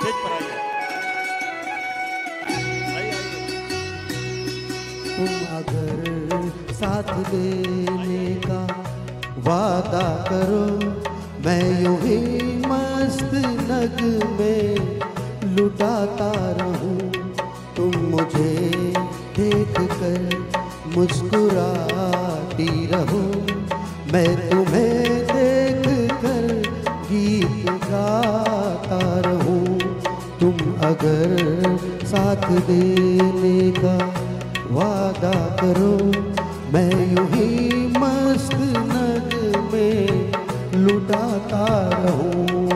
Stage पर आइए अगर साथ देने का वादा करो, मैं यू ही मस्त नग में लुटाता रहूँ। तुम मुझे देख कर मुस्कुराती रहो। मैं तुम्हें अगर साथ देने का वादा करो। मैं यूँ ही मस्त नग में लुटाता रहूँ।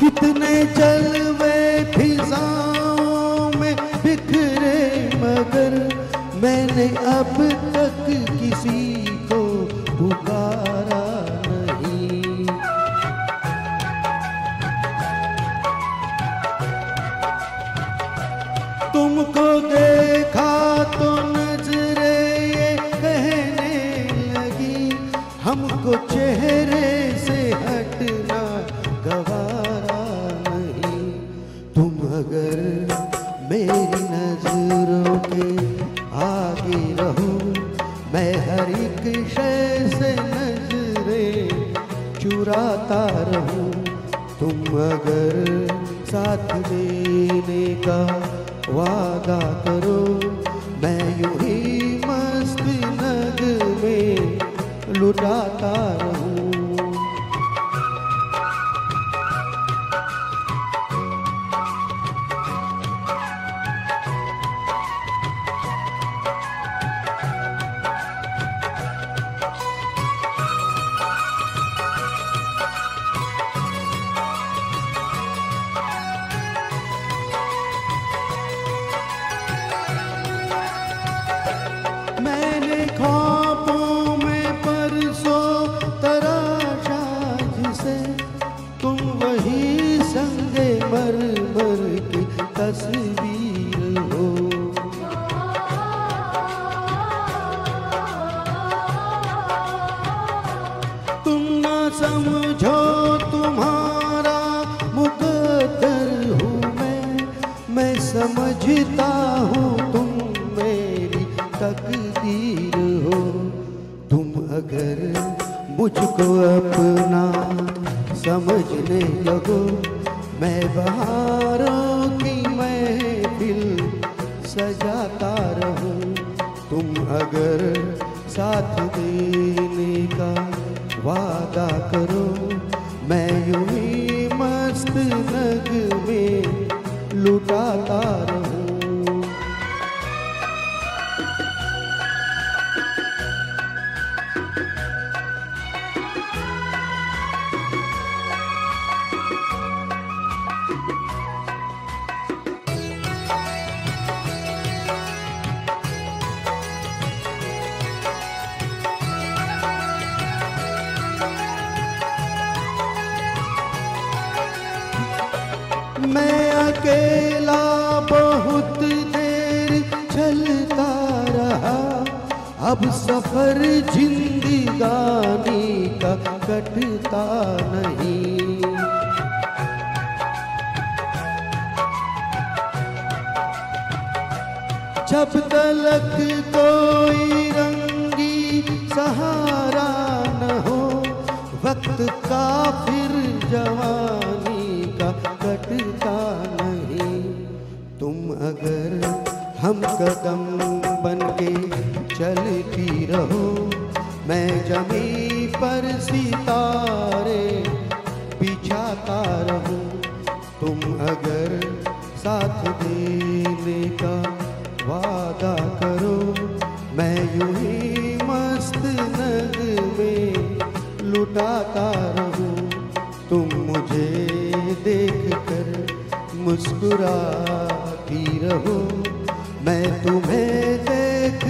कितने जलवे फिजाओं में बिखरे मगर मैंने अब तक किसी को पुकारा मेरी नज़रों के आगे रहो। मैं हर एक शय से नज़रें चुराता रहूँ। तुम अगर साथ देने का वादा करो, मैं यूँ ही मस्त नग में लुटाता रहूँ। संगे मर मर की तस्वीर हो तुम ना समझो तुम्हारा मुकद्दर हूँ मैं। मैं समझता हूँ तुम मेरी तकदीर हो। तुम अगर मुझको अपना समझने लगो मैं बहारों की महफिल सजाता रहूँ। तुम अगर साथ देने का वादा करो, मैं यूँ ही मस्त नग में लुटाता रहूँ। मैं अकेला बहुत देर चलता रहा। अब सफ़र जिंदगानी का कटता नहीं। जब तलक कोई रंगी सहारा न हो, वक्त का फिर जवानी हम कदम बन के चलती रहो। मैं जमी पर सितारे बिछाता रहूँ। तुम अगर साथ देने का वादा करो, मैं यूँ ही मस्त नग में लुटाता रहूँ। तुम मुझे देख कर मुस्कुराती रहो। मैं तुम्हें देख